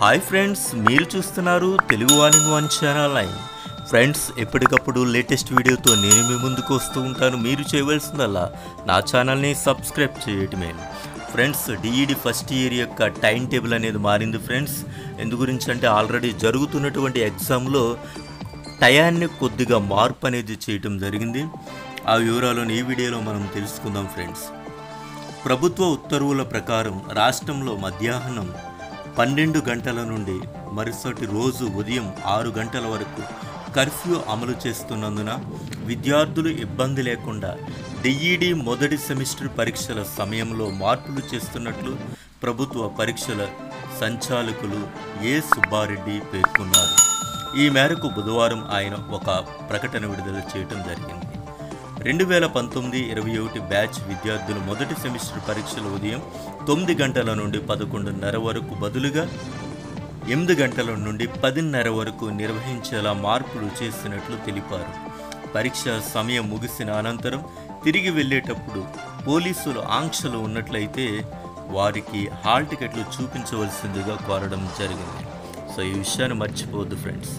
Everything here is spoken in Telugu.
హాయ్ ఫ్రెండ్స్ మీరు చూస్తున్నారు తెలుగు వాణింగ్ వన్ ఛానల్ లైన్ ఫ్రెండ్స్ ఎప్పటికప్పుడు లేటెస్ట్ వీడియోతో నేను మీ ముందుకు వస్తూ ఉంటాను. మీరు చేయవలసిందల్లా నా ఛానల్ని సబ్స్క్రైబ్ చేయటమే. ఫ్రెండ్స్ డిఈడి ఫస్ట్ ఇయర్ యొక్క టైం టేబుల్ అనేది మారింది ఫ్రెండ్స్. ఎందు గురించి అంటే ఆల్రెడీ జరుగుతున్నటువంటి ఎగ్జామ్లో టయాన్ని కొద్దిగా మార్పు అనేది చేయటం జరిగింది. ఆ వివరాలను ఈ వీడియోలో మనం తెలుసుకుందాం ఫ్రెండ్స్. ప్రభుత్వ ఉత్తర్వుల ప్రకారం రాష్ట్రంలో మధ్యాహ్నం పన్నెండు గంటల నుండి మరుసటి రోజు ఉదయం ఆరు గంటల వరకు కర్ఫ్యూ అమలు చేస్తున్నందున విద్యార్థులు ఇబ్బంది లేకుండా డిఈడి మొదటి సెమిస్టర్ పరీక్షల సమయంలో మార్పులు చేస్తున్నట్లు ప్రభుత్వ పరీక్షల సంచాలకులు ఏ సుబ్బారెడ్డి పేర్కొన్నారు. ఈ మేరకు బుధవారం ఆయన ఒక ప్రకటన విడుదల చేయటం జరిగింది. రెండు వేల పంతొమ్మిది ఇరవై ఒకటి బ్యాచ్ విద్యార్థులు మొదటి సెమిస్టర్ పరీక్షలు ఉదయం తొమ్మిది గంటల నుండి పదకొండున్నర వరకు బదులుగా ఎనిమిది గంటల నుండి పదిన్నర వరకు నిర్వహించేలా మార్పులు చేసినట్లు తెలిపారు. పరీక్ష సమయం ముగిసిన అనంతరం తిరిగి వెళ్ళేటప్పుడు పోలీసులు ఆంక్షలు ఉన్నట్లయితే వారికి హాల్ టికెట్లు చూపించవలసిందిగా కోరడం జరిగింది. సో ఈ విషయాన్ని మర్చిపోవద్దు ఫ్రెండ్స్.